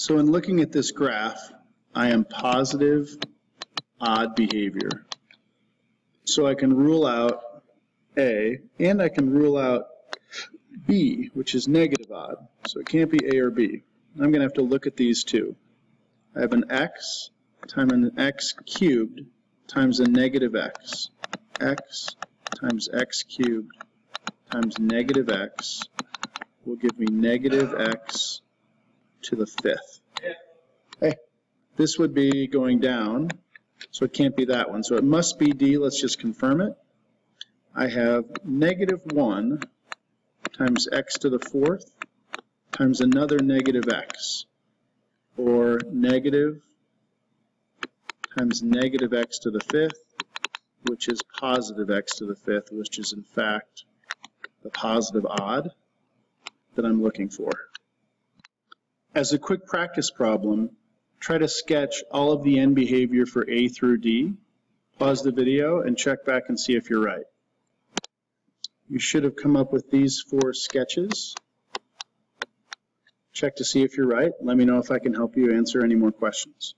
So in looking at this graph, I am positive odd behavior. So I can rule out A, and I can rule out B, which is negative odd. So it can't be A or B. I'm going to have to look at these two. I have an x times an x cubed times a negative x. x times x cubed times negative x will give me negative x to the fifth. Hey, this would be going down, so it can't be that one. So it must be D. Let's just confirm it. I have negative 1 times x to the fourth times another negative x, or negative times negative x to the fifth, which is positive x to the fifth, which is in fact the positive odd that I'm looking for. As a quick practice problem, try to sketch all of the end behavior for A through D. Pause the video and check back and see if you're right. You should have come up with these four sketches. Check to see if you're right. Let me know if I can help you answer any more questions.